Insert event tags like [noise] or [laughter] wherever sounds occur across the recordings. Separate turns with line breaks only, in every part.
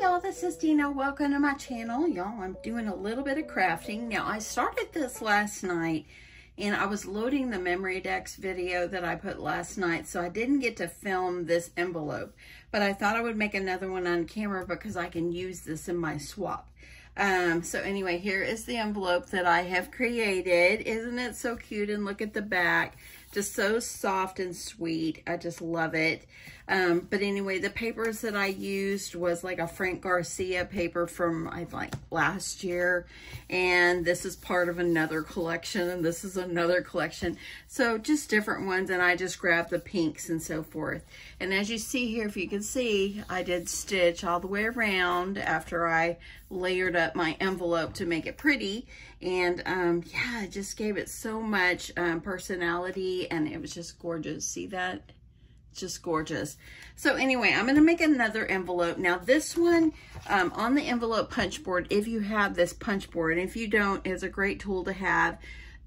y'all, this is Deanna. Welcome to my channel. Y'all, I'm doing a little bit of crafting. Now, I started this last night and I was loading the Memory-Dex video that I put last night, so I didn't get to film this envelope. But I thought I would make another one on camera because I can use this in my swap. Um, so anyway, here is the envelope that I have created. Isn't it so cute? And look at the back. Just so soft and sweet. I just love it. Um, but anyway, the papers that I used was like a Frank Garcia paper from, I like, last year. And this is part of another collection, and this is another collection. So just different ones, and I just grabbed the pinks and so forth. And as you see here, if you can see, I did stitch all the way around after I layered up my envelope to make it pretty. And um, yeah, it just gave it so much um, personality and it was just gorgeous. See that? Just gorgeous. So anyway, I'm going to make another envelope. Now this one um, on the envelope punch board, if you have this punch board, and if you don't, it's a great tool to have.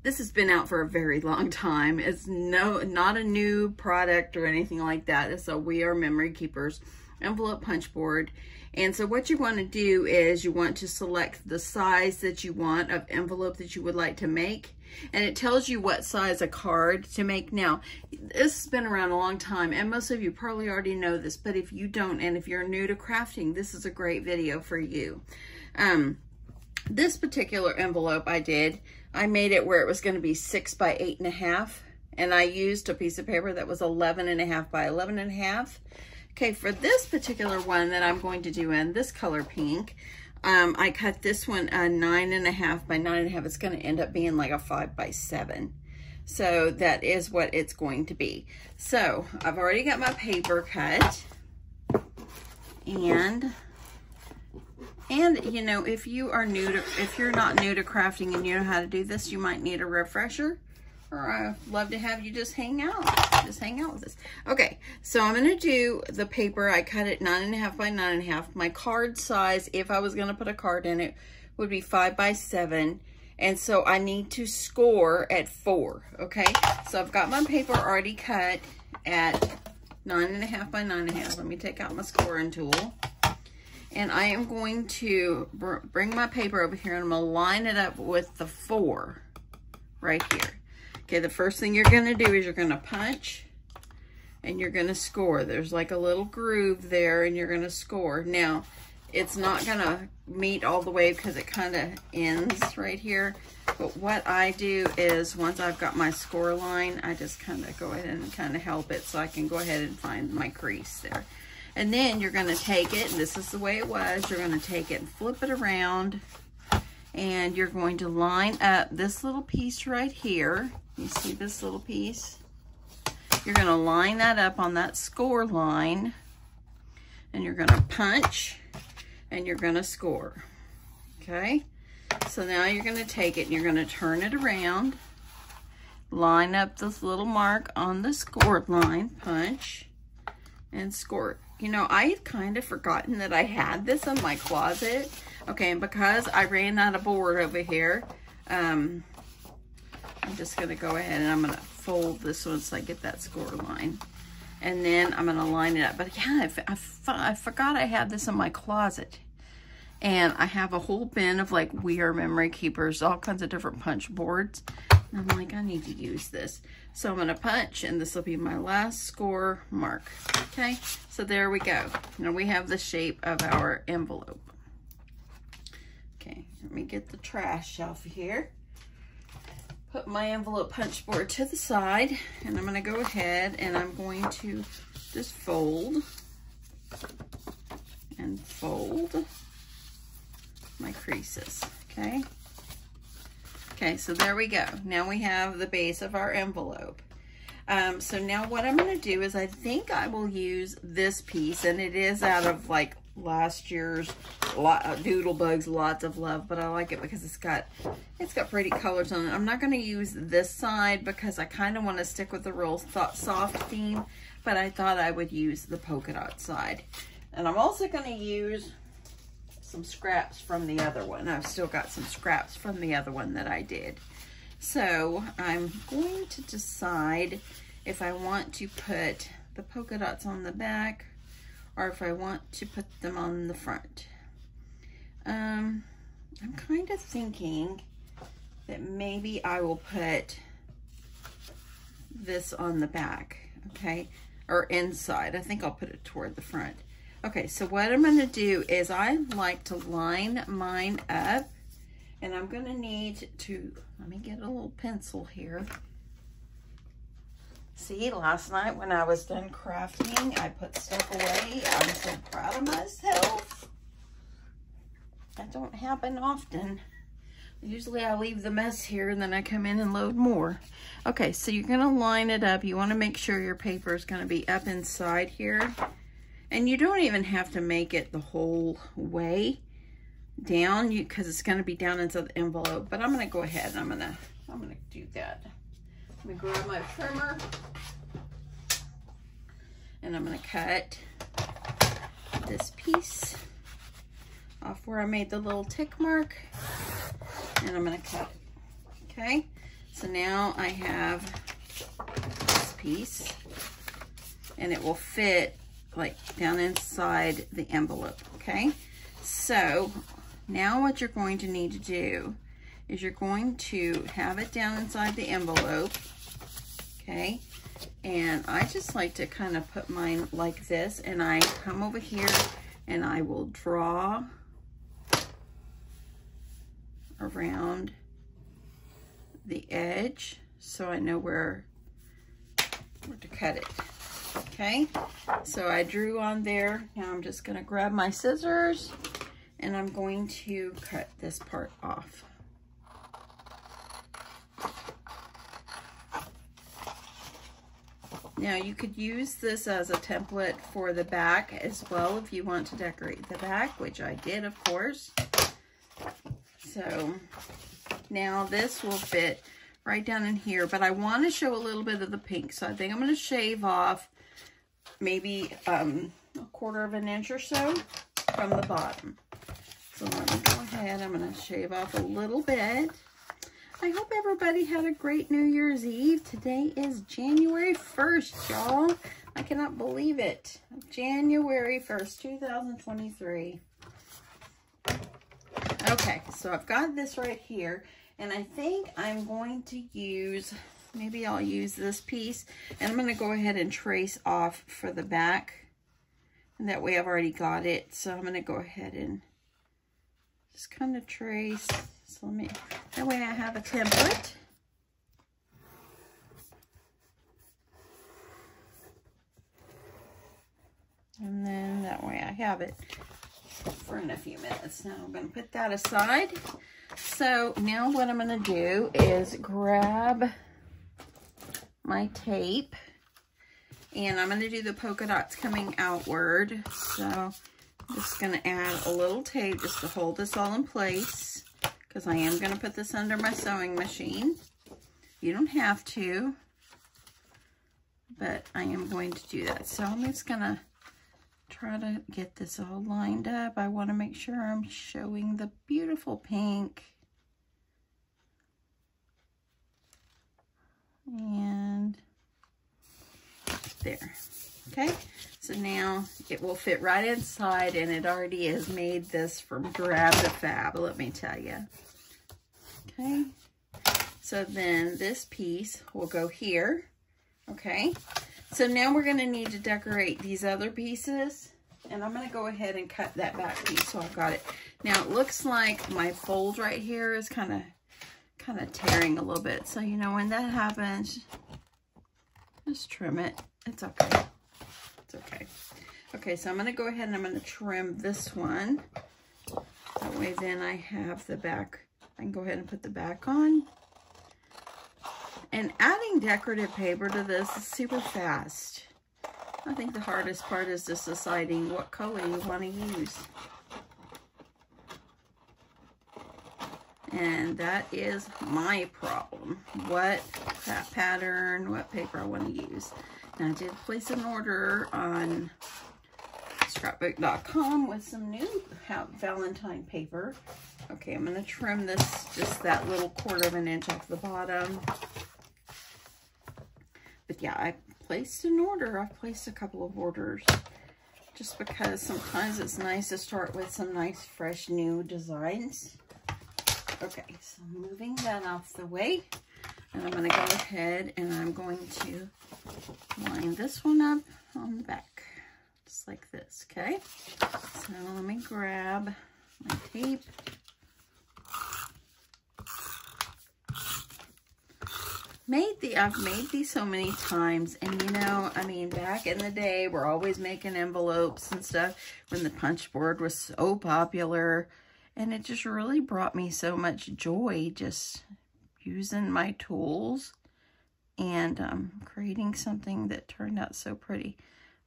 This has been out for a very long time. It's no, not a new product or anything like that. So We Are Memory Keepers envelope punch board. And so what you want to do is you want to select the size that you want of envelope that you would like to make. And it tells you what size a card to make. Now, this has been around a long time, and most of you probably already know this, but if you don't, and if you're new to crafting, this is a great video for you. Um, this particular envelope I did, I made it where it was going to be six by eight and a half, and I used a piece of paper that was 11 and a half by 11 and a half. Okay, for this particular one that I'm going to do in this color pink, um, I cut this one a nine and a half by nine and a half. It's going to end up being like a five by seven. So that is what it's going to be. So I've already got my paper cut. And, and you know, if you are new to, if you're not new to crafting and you know how to do this, you might need a refresher or I'd uh, love to have you just hang out. Just hang out with us. Okay, so I'm going to do the paper. I cut it nine and a half by nine and a half. My card size, if I was going to put a card in it, would be five by seven. And so I need to score at four, okay? So I've got my paper already cut at nine and a half by nine and a half. Let me take out my scoring tool. And I am going to br bring my paper over here and I'm to line it up with the four right here. Okay, the first thing you're going to do is you're going to punch and you're going to score. There's like a little groove there and you're going to score. Now, it's not going to meet all the way because it kind of ends right here. But what I do is once I've got my score line, I just kind of go ahead and kind of help it so I can go ahead and find my crease there. And then you're going to take it, and this is the way it was, you're going to take it and flip it around and you're going to line up this little piece right here you see this little piece? You're going to line that up on that score line and you're going to punch and you're going to score. Okay? So now you're going to take it and you're going to turn it around, line up this little mark on the scored line, punch, and score. You know, I had kind of forgotten that I had this in my closet. Okay, and because I ran out of board over here, um, I'm just to go ahead and I'm to fold this one so I get that score line. And then I'm to line it up. But yeah, I, I, I forgot I had this in my closet. And I have a whole bin of like We Are Memory Keepers, all kinds of different punch boards. And I'm like, I need to use this. So I'm to punch, and this will be my last score mark. Okay, so there we go. Now we have the shape of our envelope. Okay, let me get the trash shelf here put my envelope punch board to the side and I'm going to go ahead and I'm going to just fold and fold my creases, okay? Okay, so there we go. Now we have the base of our envelope. Um, so now what I'm going to do is I think I will use this piece, and it is out of like last year's lot, uh, Doodlebugs, lots of love, but I like it because it's got it's got pretty colors on it. I'm not going to use this side because I kind of want to stick with the real soft theme, but I thought I would use the polka dot side. And I'm also going to use some scraps from the other one. I've still got some scraps from the other one that I did. So I'm going to decide if I want to put the polka dots on the back or if I want to put them on the front. Um, I'm kind of thinking that maybe I will put this on the back, okay? Or inside. I think I'll put it toward the front. Okay, so what I'm going to do is I like to line mine up. And I'm going to need to, let me get a little pencil here. See, last night when I was done crafting, I put stuff away. I'm so proud of myself. That don't happen often. Usually I leave the mess here and then I come in and load more. Okay, so you're gonna line it up. You wanna make sure your paper is gonna be up inside here. And you don't even have to make it the whole way down you because it's gonna be down into the envelope. But I'm gonna go ahead and I'm gonna, I'm gonna do that. Let me grab my trimmer and I'm gonna cut this piece off where I made the little tick mark and I'm gonna cut okay? So now I have this piece and it will fit like down inside the envelope, okay? So now what you're going to need to do is you're going to have it down inside the envelope, okay? And I just like to kind of put mine like this and I come over here and I will draw around the edge so I know where, where to cut it. Okay, so I drew on there. Now I'm just gonna grab my scissors and I'm going to cut this part off. Now you could use this as a template for the back as well if you want to decorate the back, which I did of course. So now this will fit right down in here, but I want to show a little bit of the pink. So I think I'm going to shave off maybe um, a quarter of an inch or so from the bottom. So let me go ahead. I'm going to shave off a little bit. I hope everybody had a great New Year's Eve. Today is January 1st, y'all. I cannot believe it. January 1st, 2023. Okay, so I've got this right here, and I think I'm going to use, maybe I'll use this piece, and I'm going to go ahead and trace off for the back. And that way I've already got it, so I'm going to go ahead and just kind of trace so let me, that way I have a template. And then that way I have it for in a few minutes. Now I'm going to put that aside. So now what I'm going to do is grab my tape and I'm going to do the polka dots coming outward. So I'm just going to add a little tape just to hold this all in place because I am going to put this under my sewing machine. You don't have to, but I am going to do that. So I'm just going to try to get this all lined up. I want to make sure I'm showing the beautiful pink. And there. Okay, so now it will fit right inside and it already has made this from grab to fab, let me tell you. Okay, so then this piece will go here. Okay, so now we're gonna need to decorate these other pieces and I'm gonna go ahead and cut that back piece so I've got it. Now it looks like my fold right here is kind of kind of tearing a little bit. So you know when that happens, just trim it. It's okay. It's okay. Okay, so I'm going to go ahead and I'm going to trim this one. That way then I have the back. I can go ahead and put the back on. And adding decorative paper to this is super fast. I think the hardest part is just deciding what color you want to use. And that is my problem. What pattern, what paper I want to use. I did place an order on scrapbook.com with some new Valentine paper. Okay, I'm going to trim this just that little quarter of an inch off the bottom. But yeah, I placed an order. I've placed a couple of orders. just because sometimes it's nice to start with some nice, fresh, new designs. Okay, so moving that off the way. And I'm going to go ahead and I'm going to line this one up on the back. Just like this, okay? So let me grab my tape. Made the I've made these so many times and you know I mean back in the day we're always making envelopes and stuff when the punch board was so popular and it just really brought me so much joy just using my tools and um, creating something that turned out so pretty.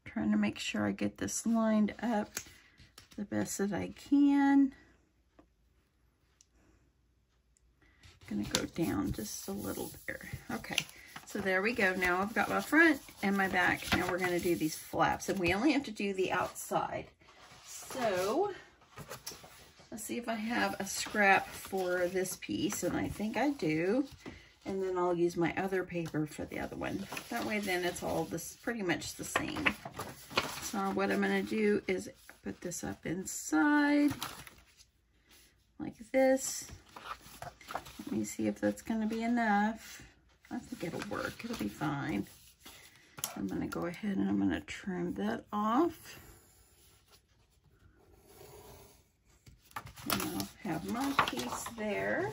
I'm trying to make sure I get this lined up the best that I can. I'm gonna go down just a little there. Okay, so there we go. Now I've got my front and my back. Now we're gonna do these flaps and we only have to do the outside. So Let's see if I have a scrap for this piece, and I think I do. And then I'll use my other paper for the other one. That way then it's all this pretty much the same. So what I'm going to do is put this up inside like this. Let me see if that's going to be enough. I think it'll work. It'll be fine. I'm going to go ahead and I'm going to trim that off. And I'll have my piece there.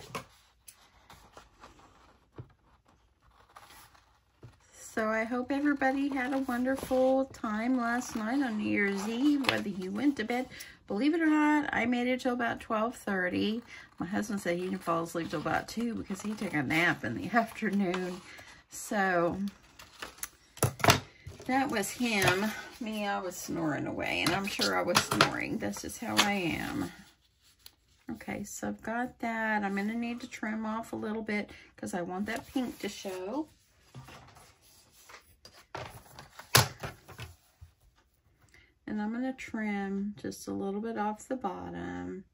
So I hope everybody had a wonderful time last night on New Year's Eve, whether you went to bed. Believe it or not, I made it till about 12.30. My husband said he didn't fall asleep till about 2 because he took a nap in the [laughs] afternoon. So that was him. Me, I was snoring away, and I'm sure I was snoring. This is how I am. Okay, so I've got that. I'm going to need to trim off a little bit because I want that pink to show. And I'm going to trim just a little bit off the bottom.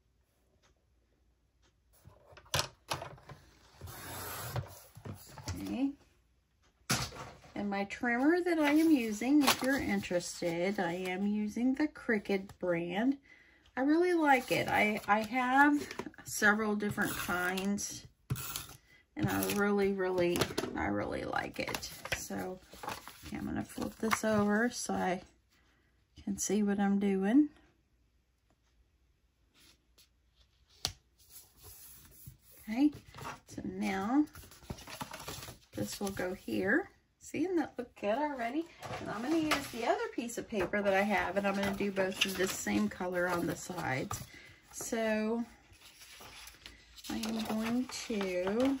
Okay. And my trimmer that I am using, if you're interested, I am using the Cricut brand. I really like it. I, I have several different kinds and I really, really, I really like it. So okay, I'm going to flip this over so I can see what I'm doing. Okay, so now this will go here. See, and that look good already. And I'm going to use the other piece of paper that I have, and I'm going to do both of the same color on the sides. So, I am going to,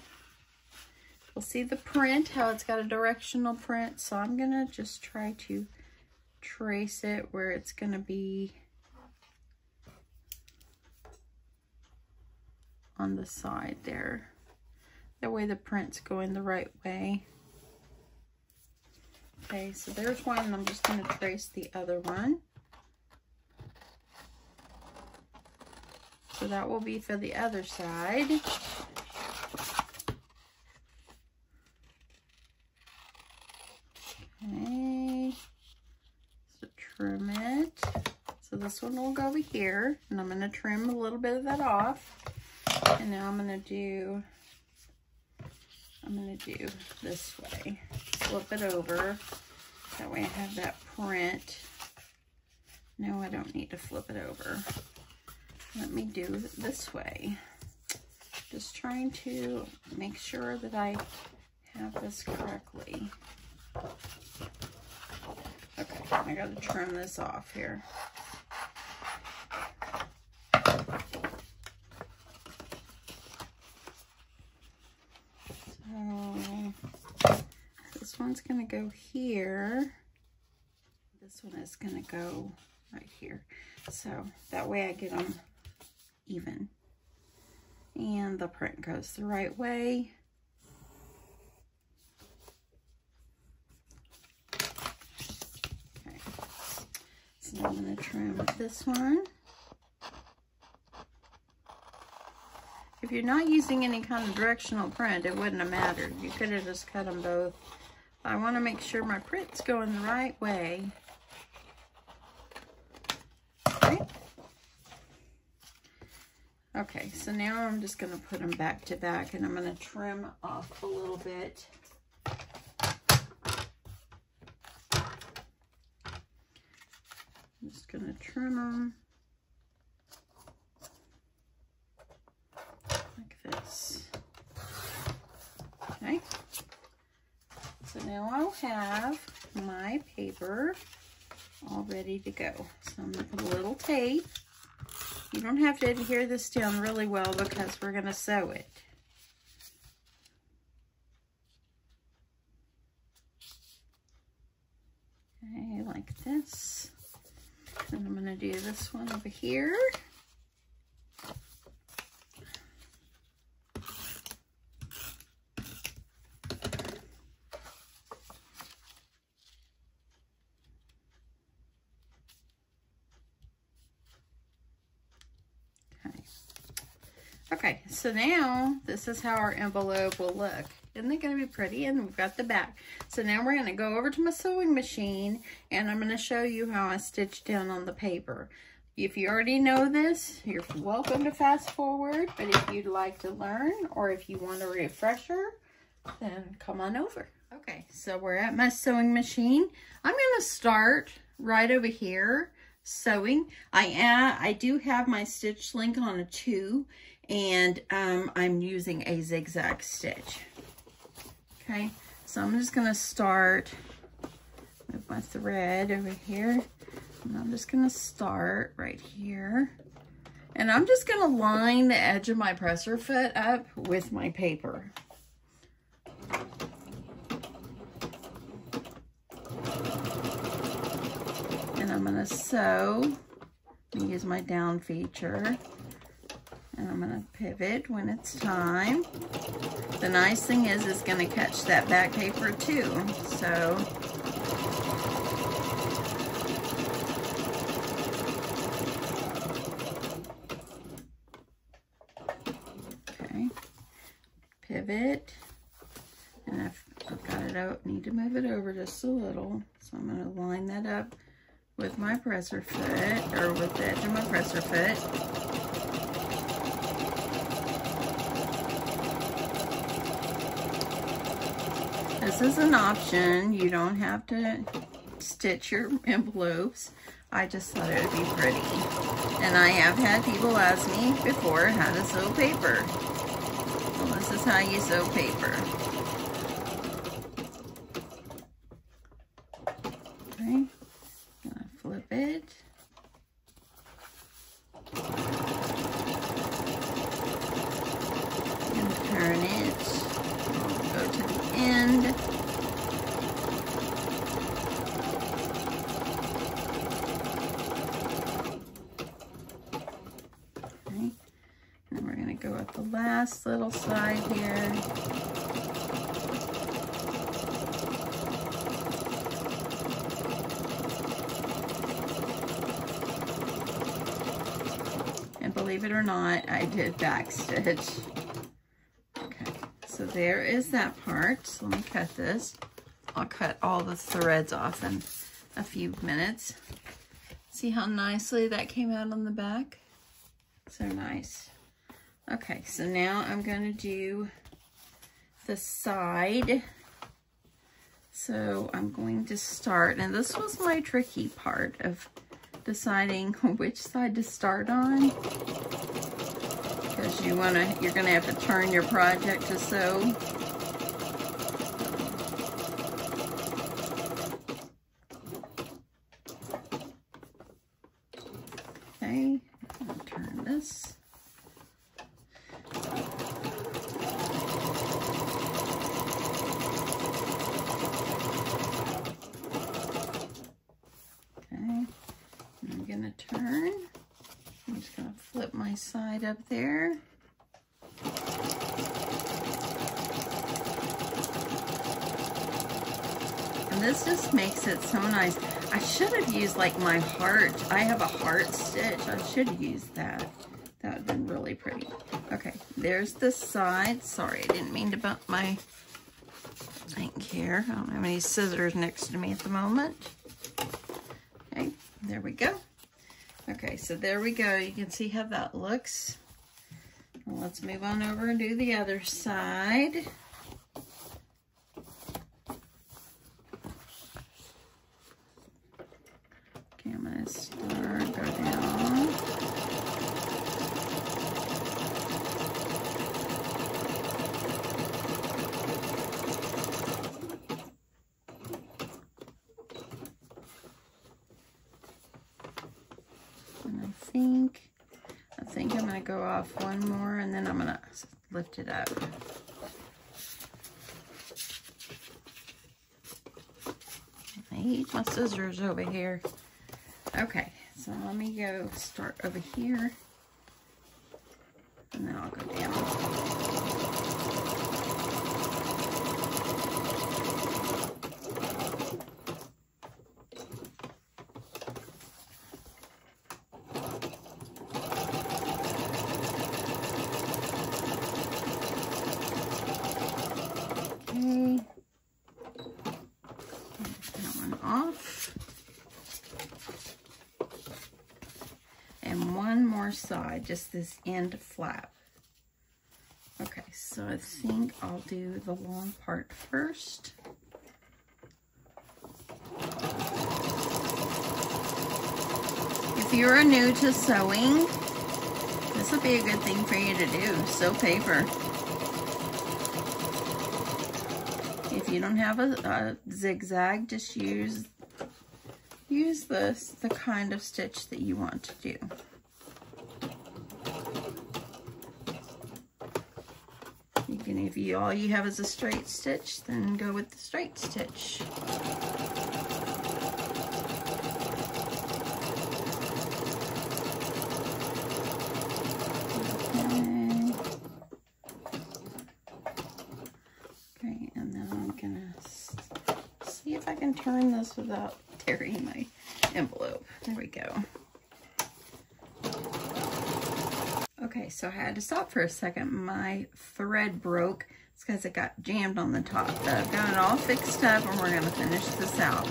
we'll see the print, how it's got a directional print. So I'm going to just try to trace it where it's going to be on the side there. That way the print's going the right way. Okay, so there's one, and I'm just going to trace the other one. So that will be for the other side. Okay, so trim it. So this one will go over here, and I'm going to trim a little bit of that off. And now I'm going to do, I'm going to do this way flip it over. That way I have that print. No, I don't need to flip it over. Let me do it this way. Just trying to make sure that I have this correctly. Okay, I gotta trim this off here. One's going to go here. This one is going to go right here. So that way I get them even. And the print goes the right way. Okay. So I'm going to trim this one. If you're not using any kind of directional print, it wouldn't have mattered. You could have just cut them both I want to make sure my print's going the right way. Okay. Okay, so now I'm just going to put them back to back and I'm going to trim off a little bit. I'm just going to trim them like this. Okay. Now I'll have my paper all ready to go. So I'm going to put a little tape you don't have to adhere this down really well because we're going to sew it. Okay, like this. And I'm going to do this one over here. Okay, so now this is how our envelope will look. Isn't it going to be pretty? And we've got the back. So now we're going to go over to my sewing machine and I'm going to show you how I stitch down on the paper. If you already know this, you're welcome to fast forward. But if you'd like to learn or if you want a refresher, then come on over. Okay, so we're at my sewing machine. I'm going to start right over here sewing. I, add, I do have my stitch link on a 2 and um, I'm using a zigzag stitch. Okay, so I'm just gonna start with my thread over here. And I'm just gonna start right here. And I'm just gonna line the edge of my presser foot up with my paper. And I'm gonna sew use my down feature. And I'm to pivot when it's time. The nice thing is it's going to catch that back paper too. So okay, pivot, and I've, I've got it out. Need to move it over just a little, so I'm to line that up with my presser foot, or with the edge of my presser foot. This is an option. You don't have to stitch your envelopes. I just thought it would be pretty. And I have had people ask me before how to sew paper. Well, this is how you sew paper. Okay, gonna flip it. Last little side here. And believe it or not, I did back stitch. Okay, so there is that part. So let me cut this. I'll cut all the threads off in a few minutes. See how nicely that came out on the back? So nice. Okay, so now I'm going to do the side. So I'm going to start, and this was my tricky part of deciding [laughs] which side to start on. Because you want to, you're going to have to turn your project to sew. Okay, turn this. Side up there. And this just makes it so nice. I should have used like my heart. I have a heart stitch. I should used that. That would have been really pretty. Okay, there's the side. Sorry, I didn't mean to bump my thing here. I don't have any scissors next to me at the moment. Okay, there we go. Okay, so there we go. You can see how that looks. let's move on over and do the other side. Okay, I'm going to start, go down. And I think, I think I'm going to go off one more and then I'm going to lift it up. I hate my scissors over here. Okay, so let me go start over here. And then I'll go down. Okay. That one off. And one more side, just this end flap. Okay, so I think I'll do the long part first. If you're new to sewing, this would be a good thing for you to do, sew paper. If you don't have a, a zigzag, just use use this the kind of stitch that you want to do. If you all you have is a straight stitch, then go with the straight stitch. Okay, and then I'm gonna see if I can turn this without tearing my envelope. There we go. Okay, so I had to stop for a second. My thread broke. It's because it got jammed on the top. But I've got it all fixed up and we're gonna finish this out.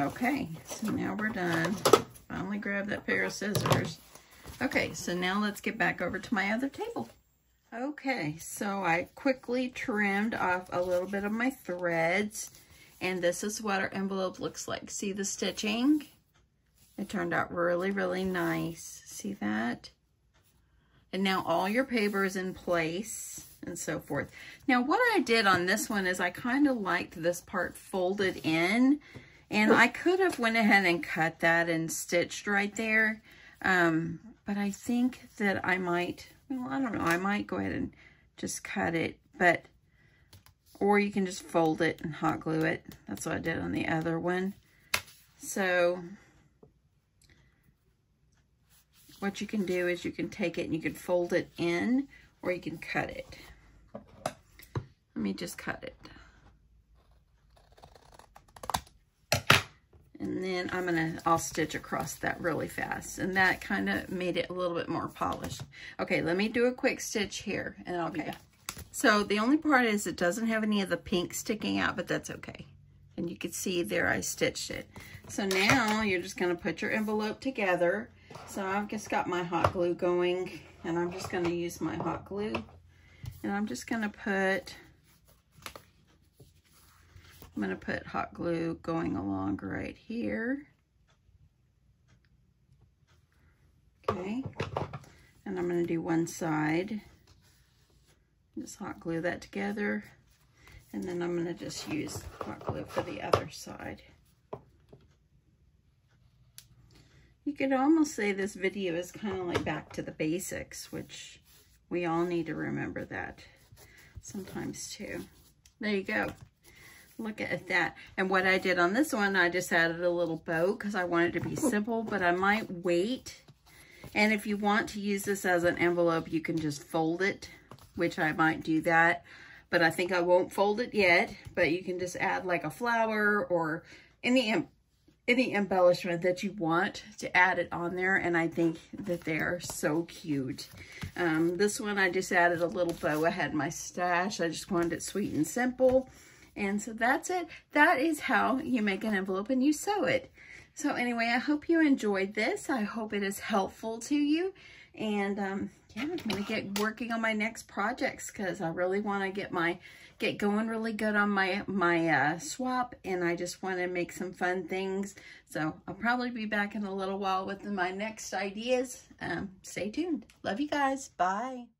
Okay, so now we're done. Finally grabbed that pair of scissors. Okay, so now let's get back over to my other table. Okay, so I quickly trimmed off a little bit of my threads, and this is what our envelope looks like. See the stitching? It turned out really, really nice. See that? And now all your paper is in place and so forth. Now what I did on this one is I kind of liked this part folded in and I could have went ahead and cut that and stitched right there. Um, but I think that I might, well, I don't know, I might go ahead and just cut it, but, or you can just fold it and hot glue it. That's what I did on the other one. So, what you can do is you can take it and you can fold it in, or you can cut it. Let me just cut it. And then I'm gonna, I'll stitch across that really fast. And that kind of made it a little bit more polished. Okay, let me do a quick stitch here and I'll be back. So the only part is it doesn't have any of the pink sticking out, but that's okay. And you can see there I stitched it. So now you're just gonna put your envelope together. So I've just got my hot glue going and I'm just gonna use my hot glue. And I'm just gonna put I'm going to put hot glue going along right here. Okay. And I'm going to do one side. Just hot glue that together. And then I'm going to just use hot glue for the other side. You could almost say this video is kind of like back to the basics, which we all need to remember that sometimes too. There you go. Look at that. And what I did on this one, I just added a little bow because I wanted it to be simple, but I might wait. And if you want to use this as an envelope, you can just fold it, which I might do that. But I think I won't fold it yet, but you can just add like a flower or any any embellishment that you want to add it on there. And I think that they are so cute. Um, this one, I just added a little bow. I had my stash. I just wanted it sweet and simple. And so that's it. That is how you make an envelope and you sew it. So anyway, I hope you enjoyed this. I hope it is helpful to you. And um, yeah, I'm going to get working on my next projects because I really want to get my get going really good on my my uh, swap and I just want to make some fun things. So I'll probably be back in a little while with my next ideas. Um, stay tuned. Love you guys. Bye.